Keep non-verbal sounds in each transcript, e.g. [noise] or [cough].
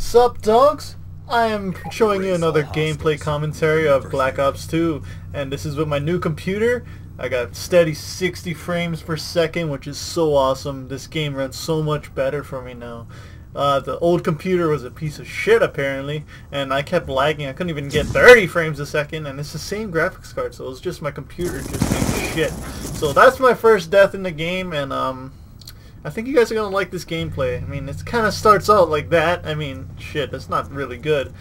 Sup dogs? I am showing you another gameplay commentary of Black Ops 2 and this is with my new computer. I got steady 60 frames per second which is so awesome. This game runs so much better for me now. Uh, the old computer was a piece of shit apparently and I kept lagging. I couldn't even get 30 frames a second and it's the same graphics card so it was just my computer just being shit. So that's my first death in the game and um I think you guys are gonna like this gameplay. I mean, it kind of starts out like that. I mean, shit, that's not really good.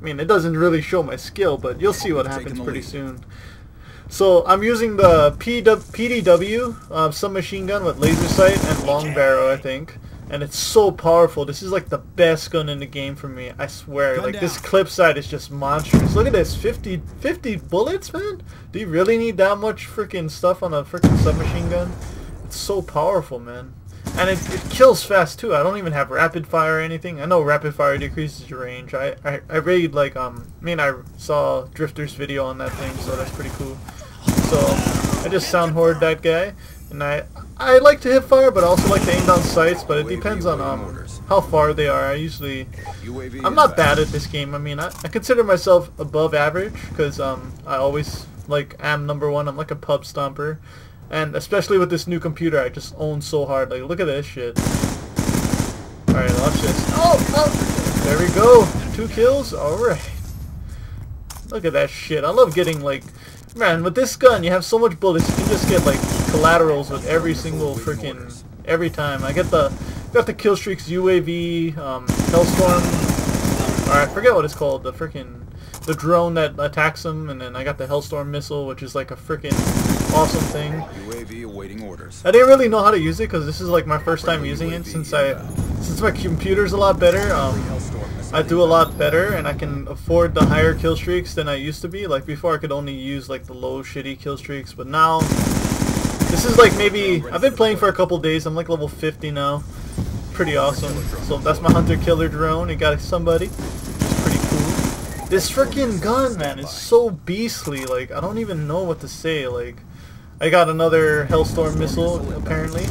I mean, it doesn't really show my skill, but you'll see what happens pretty soon. So I'm using the PDW uh, submachine gun with laser sight and long barrel, I think. And it's so powerful. This is like the best gun in the game for me. I swear. Gun like down. this clip sight is just monstrous. Look at this. 50, 50 bullets, man? Do you really need that much freaking stuff on a freaking submachine gun? It's so powerful, man. And it, it kills fast too. I don't even have rapid fire or anything. I know rapid fire decreases your range. I, I, I raid like, um, I mean I saw Drift0r's video on that thing, so that's pretty cool. So, I just sound horde that guy. And I, I like to hip fire, but I also like to aim down sights, but it depends on um, how far they are. I usually, I'm not bad at this game. I mean, I, I consider myself above average, because um, I always, like, am number one. I'm like a pub stomper. And especially with this new computer, I just own so hard. Like, look at this shit. Alright, watch this. Oh, oh! There we go. Two kills? Alright. Look at that shit. I love getting, like... Man, with this gun, you have so much bullets, you can just get, like, collaterals with every single freaking... Every time. I get the... Got the kill streaks UAV, um, Hellstorm... Alright, forget what it's called. The freaking... The drone that attacks them, and then I got the Hellstorm missile, which is like a freaking awesome thing. UAV awaiting orders. I didn't really know how to use it because this is like my first time using it since I since my computer's a lot better. Um, I do a lot better and I can afford the higher kill streaks than I used to be. Like before I could only use like the low shitty kill streaks, but now this is like maybe I've been playing for a couple days. I'm like level 50 now. Pretty awesome. So that's my hunter killer drone. It got somebody. It's pretty cool. This freaking gun, man, is so beastly. Like I don't even know what to say. Like I got another Hellstorm missile, apparently.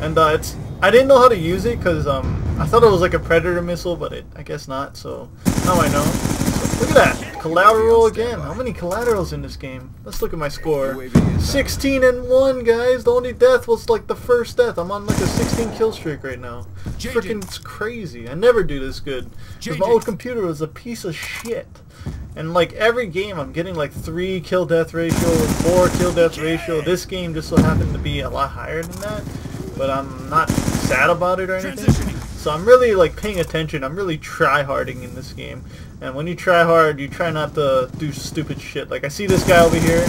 And uh, it's I didn't know how to use it because um, I thought it was like a Predator missile, but it, I guess not, so now I know. Look at that! Collateral again. How many collaterals in this game? Let's look at my score. 16 and 1, guys! The only death was like the first death. I'm on like a 16 kill streak right now. Freaking it's crazy. I never do this good. Because my old computer was a piece of shit. And like every game I'm getting like 3 kill death ratio, 4 kill death ratio. This game just so happened to be a lot higher than that. But I'm not sad about it or anything. So I'm really like paying attention. I'm really try-harding in this game. And when you try hard, you try not to do stupid shit. Like I see this guy over here.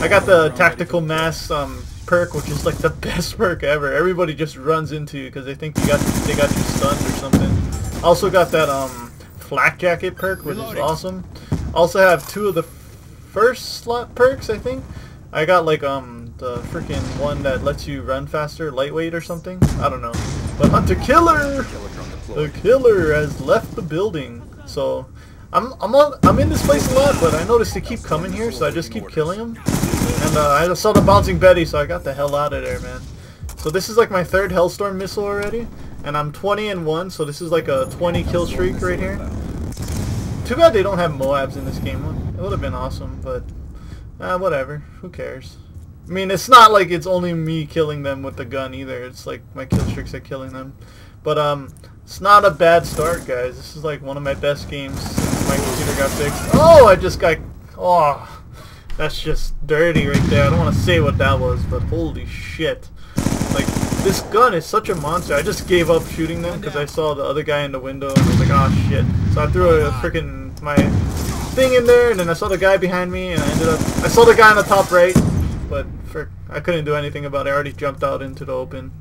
I got the tactical mask um, perk, which is like the [laughs] best perk ever. Everybody just runs into you because they think you got they got you stunned or something. Also got that um flak jacket perk, which is awesome. Also have two of the first slot perks, I think. I got like um the freaking one that lets you run faster, lightweight or something. I don't know. But Hunter Killer, the killer has left the building. So I'm I'm on, I'm in this place a lot, but I noticed they keep coming here, so I just keep killing them. And uh, I saw the bouncing Betty, so I got the hell out of there, man. So this is like my third Hellstorm missile already. And I'm 20 and 1, so this is like a 20 kill streak right here. Too bad they don't have MOABs in this game. It would have been awesome, but uh, whatever. Who cares? I mean, it's not like it's only me killing them with the gun either. It's like my kill streaks are killing them. But um, it's not a bad start, guys. This is like one of my best games since my computer got fixed. Oh, I just got... Oh, that's just dirty right there. I don't want to say what that was, but holy shit. Like, this gun is such a monster. I just gave up shooting them because I saw the other guy in the window and I was like, oh shit. So I threw a freaking my thing in there and then I saw the guy behind me and I ended up I saw the guy on the top right, but for I couldn't do anything about it. I already jumped out into the open.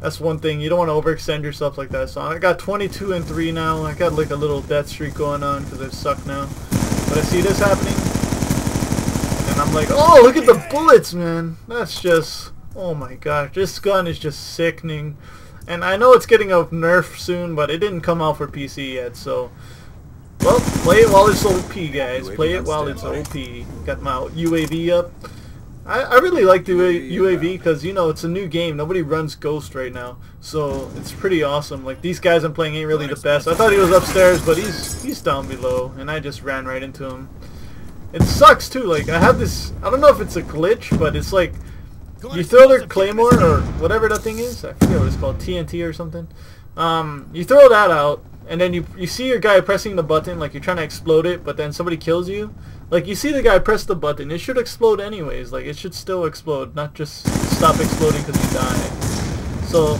That's one thing. You don't want to overextend yourself like that. So I got 22 and 3 now. I got like a little death streak going on because I suck now. But I see this happening. And I'm like, oh, look at the bullets, man. That's just... Oh my gosh, this gun is just sickening. And I know it's getting a nerf soon, but it didn't come out for PC yet, so... Well, play it while it's OP, guys. Play it while it's OP. Got my UAV up. I, I really like the UAV because, you know, it's a new game. Nobody runs Ghost right now. So it's pretty awesome. Like, these guys I'm playing ain't really the best. I thought he was upstairs, but he's he's down below. And I just ran right into him. It sucks, too. Like, I have this... I don't know if it's a glitch, but it's like... You throw their Claymore, or whatever that thing is. I forget what it's called. TNT or something. Um, you throw that out, and then you you see your guy pressing the button, like you're trying to explode it, but then somebody kills you. Like, you see the guy press the button. It should explode anyways. Like, it should still explode, not just stop exploding because you die. So,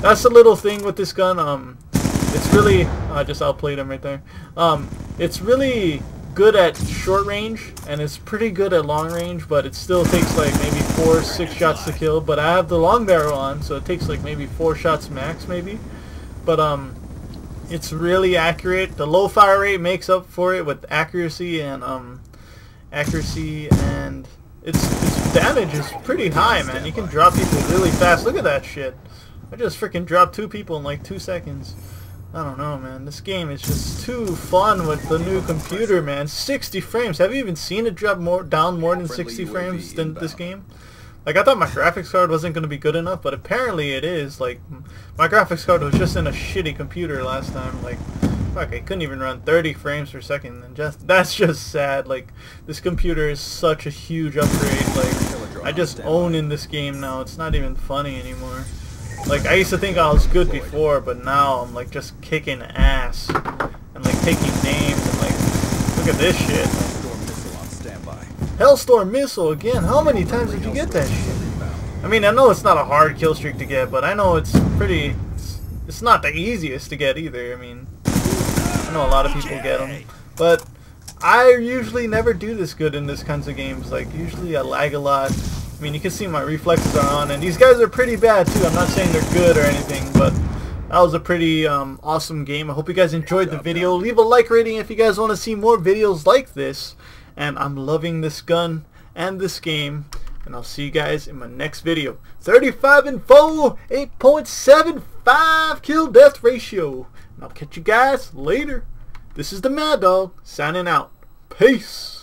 that's the little thing with this gun. Um, It's really... I just outplayed him right there. Um, It's really good at short range, and it's pretty good at long range, but it still takes like maybe four, six shots to kill. But I have the long barrel on, so it takes like maybe four shots max, maybe. But, um... It's really accurate. The low fire rate makes up for it with accuracy and um, accuracy and its, its damage is pretty high, man. You can drop people really fast. Look at that shit. I just freaking dropped two people in like two seconds. I don't know, man. This game is just too fun with the new computer, man. 60 frames. Have you even seen it drop more down more than 60 frames than this game? Like, I thought my graphics card wasn't going to be good enough, but apparently it is. Like, my graphics card was just in a shitty computer last time. Like, fuck, I couldn't even run 30 frames per second. And just that's just sad. Like, this computer is such a huge upgrade. Like, I just own in this game now. It's not even funny anymore. Like, I used to think I was good before, but now I'm, like, just kicking ass. And, like, taking names and, like, look at this shit. Hellstorm Missile again. How many times did you get that shit? I mean, I know it's not a hard kill streak to get, but I know it's pretty... It's, it's not the easiest to get either. I mean, I know a lot of people get them. But I usually never do this good in this kinds of games. Like, usually I lag a lot. I mean, you can see my reflexes are on, and these guys are pretty bad too. I'm not saying they're good or anything, but that was a pretty um, awesome game. I hope you guys enjoyed the video. Leave a like rating if you guys want to see more videos like this and I'm loving this gun and this game and I'll see you guys in my next video. 35 and 4 8.75 kill death ratio and I'll catch you guys later. This is the Mad Dog signing out. Peace